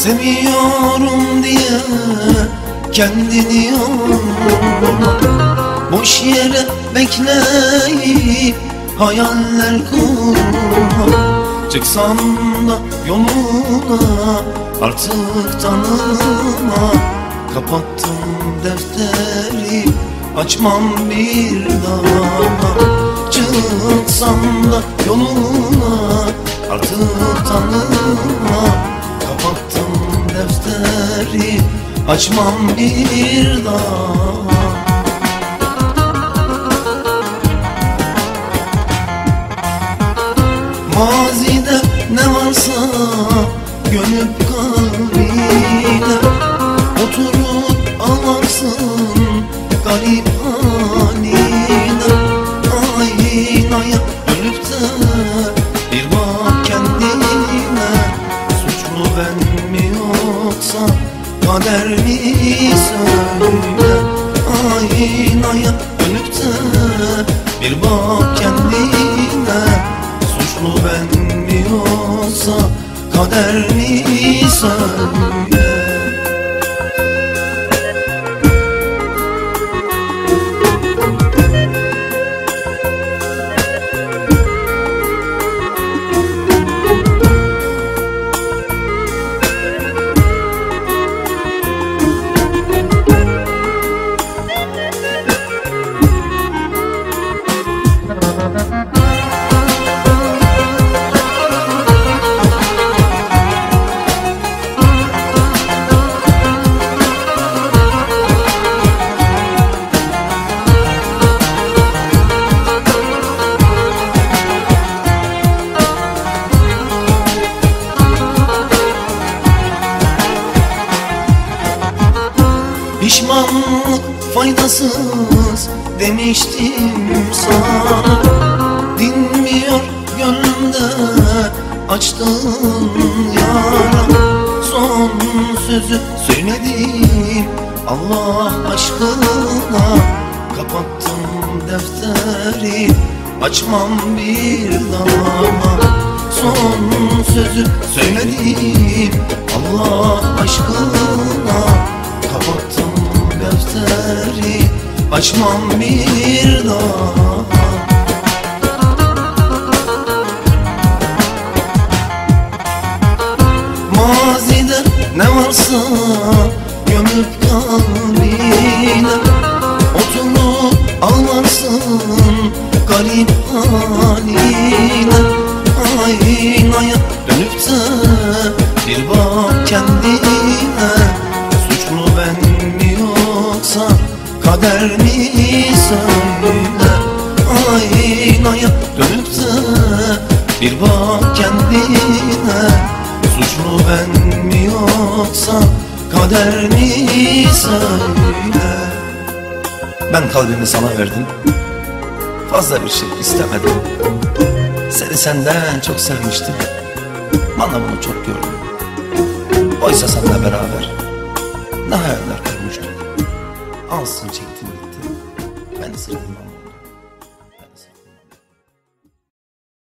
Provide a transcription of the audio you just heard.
Seviyorum diye kendini Boş yere bekleyip hayaller kurma Çıksam da yoluna artık tanıma. Kapattım defteri açmam bir daha. Çıksam da yoluna açmam bir daha. Mazide ne varsa gönüp kalbine Oturup ağlarsın garip haline Aynaya dönüp de bir bak kendine. Suçlu ben mi yoksa kader mi söyle Aynaya dönüp de bir bak kendine. Suçlu ben mi yoksa kader mi söyle Pişmanlık faydasız demiştim sana. Dinmiyor gönlümde açtığın yara. Son sözü söyledim Allah aşkına. Kapattım defteri açmam bir daha Son sözü söyledim Allah aşkına. Kapattım açmam bir daha. Mazide ne varsa gömüp kalbine Oturup ağlarsın garip haline. Aynaya dönüp de bir bak kendine kader mi söyle Aynaya dönüp de bir bak kendine. Suçlu ben mi yoksa kader mi söyle Ben kalbimi sana verdim. Fazla bir şey istemedim. Seni senden çok sevmiştim. Bana bunu çok gördüm. Oysa seninle beraber Ne hayaller kurmuştuk Ansın çektim gitti Ben sırtım